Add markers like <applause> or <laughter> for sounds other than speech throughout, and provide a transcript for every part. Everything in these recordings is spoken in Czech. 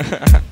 Yeah. <laughs>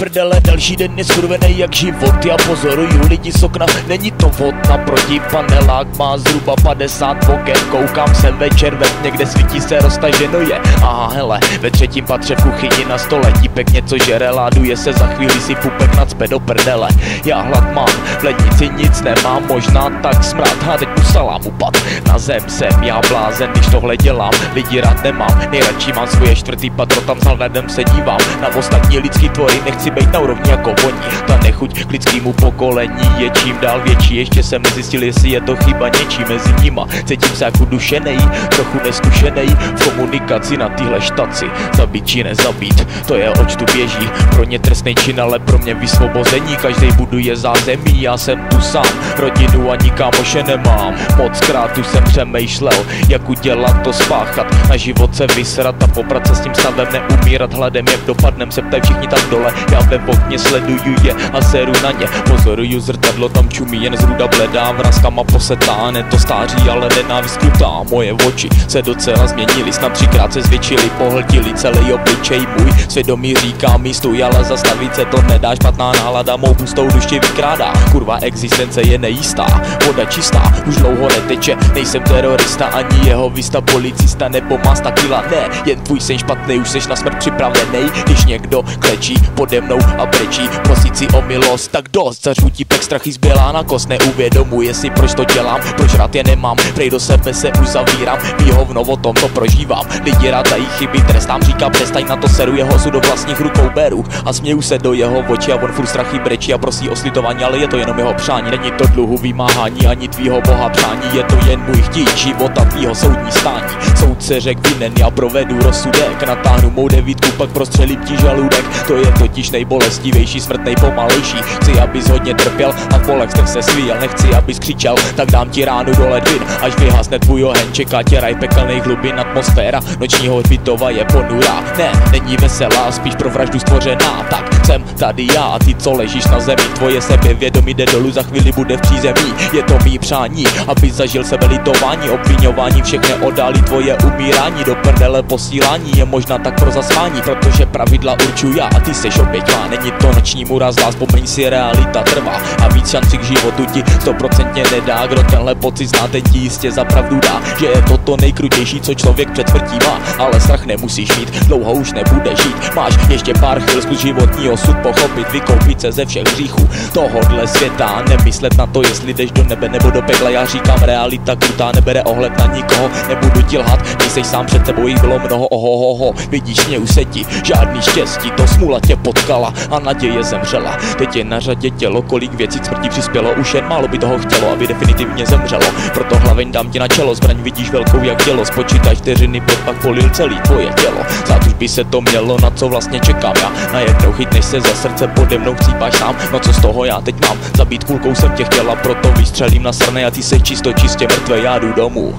prdele, další den je skurvený jak život. Já pozoruju lidi z okna, není to vod Naproti panelák má zhruba 50 oken. Koukám se večer, ve někde svítí se roztaženo je Aha hele, ve třetím patře v kuchyni na stole Típek něco žere, láduje se za chvíli si pupek nacpe do prdele. Já hlad mám, v lednici nic nemám Možná tak smrad, a teď mu salám upad Na zem jsem já blázen, když tohle dělám Lidi rád nemám, nejradši mám svoje čtvrtý patro Tam s hledem se dívám. Na ostatní lidský tvory Nechci být na úrovni jako oni. Ta nechuť k lidskému pokolení je čím dál větší. Ještě jsem nezjistil, jestli je to chyba něčí mezi nima. Cítím se jako dušenej, trochu neskušenej. V komunikaci na téhle štaci Zabít či nezabít, to je oč tu běží. Pro ně trestný čin, ale pro mě vysvobození. Každý buduje zázemí, já jsem tu sám. Rodinu ani kámoše nemám. Moc krát tu jsem přemýšlel, jak udělat to spáchat. Na život se vysrat a poprat se s tím stavem Neumírat. Hladem, jak dopadnem se ptají všichni tam dole. Já ve okně sleduju je a seru na ně. Pozoruju zrcadlo, tam čumí jen zruda bledá Vrázkama posetá, ne to stáří, ale nenávist krutá. Moje oči se docela změnily, snad třikrát se zvětšily Pohltili celý obličej můj. Svědomí říká mi stůj, ale zastavit se to nedá. Špatná nálada mou hustou duši vykrádá. Kurva existence je nejistá, voda čistá Už dlouho neteče, nejsem terorista Ani jeho vista. Policista nebo masta kila Ne, jen tvůj sen špatný, už seš na smrt připravený. Když někdo klečí pode mnou a brečí. Prosit si o milost, tak dost. Zařutí pek strachy zbělá na kost. Neuvědomuje si proč to dělám, proč rád je nemám? Prej do sebe se uzavírám, ví hovno o tom to prožívám. Lidi rád dají chyby, trestám. Říká přestaň na to seru Jeho su do vlastních rukou beru. A směju se do jeho očí A on furt strachy brečí a prosí o slitování Ale je to jenom jeho přání, není to dluhu vymáhání Ani tvýho boha přání, je to jen můj chtít Života tvýho soudní stání. Soudce řek vinen, já provedu rozsudek. Natáhnu mou devítku, pak prostřelím ti žaludek. To je totiž nejbolestivější, smrt nejpomalejší. Chci, abys hodně trpěl a v bolestech se svíjel. Nechci, abys křičel, tak dám ti ránu do ledvin. Až vyhasne tvůj oheň, čeká tě raj pekelných hlubin Atmosféra nočního hřbitova je ponurá. Ne, není veselá, spíš pro vraždu stvořená Tak jsem tady já a ty, co ležíš na zemi. Tvoje sebevědomí jde dolů, za chvíli bude v přízemí. Je to mý přání, aby zažil sebelitování Obvinování všechny odálí tvoje umírání. Do prdele posílání je možná tak pro zasmání Protože pravidla určuju já a ty seš oběť Není to noční mura zlá, vzpomeň si realita trvá. A šanci k životu ti stoprocentně nedá. Kdo tenhle pocit zná, ten ti jistě zapravdu dá Že je to to nejkrutější, co člověk před má. Ale strach nemusíš mít, dlouho už nebude žít. Máš ještě pár chvil zkus životní osud pochopit Vykoupit se ze všech hříchů tohodle světa. Nemyslet na to, jestli jdeš do nebe nebo do pekla. Já říkám realita krutá, nebere ohled na nikoho. Nebudu ti lhat, nejseš sám před tebou jich bylo mnoho. Ohohoho Vidíš mě se žádný štěstí, to smůla tě potkala a naděje zemřela. Teď je na řadě tělo, kolik věcí k smrti přispělo Už jen málo by toho chtělo, aby definitivně zemřelo. Proto hlaveň dám ti na čelo, zbraň vidíš velkou jak tělo. Spočítaj vteřiny, pět pak polil celý tvoje tělo. Zátuž by se to mělo, na co vlastně čekám já. Najednou chytneš se za srdce, pode mnou chcípáš sám. No co z toho já teď mám, zabít kulkou jsem tě chtěla Proto vystřelím na strany a ty se čisto čistě mrtvé, já jdu domů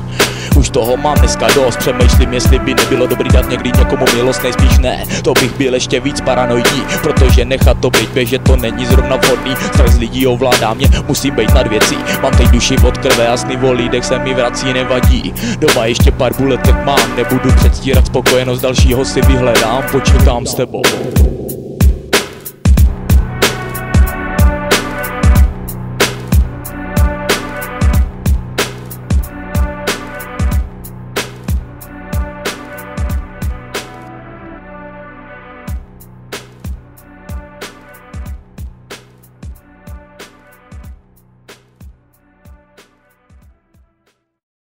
už toho mám dneska dost, přemýšlím, jestli by nebylo dobrý dát někdy někomu milost, nejspíš ne, to bych byl ještě víc paranoidní, protože nechat to být běžet to není zrovna vhodný, strach z lidí ovládá mě, musím být nad věcí, mám teď duši od krve a sny lidech se mi vrací, nevadí, doma ještě pár buletek mám, nebudu předstírat spokojenost, dalšího si vyhledám, počítám s tebou.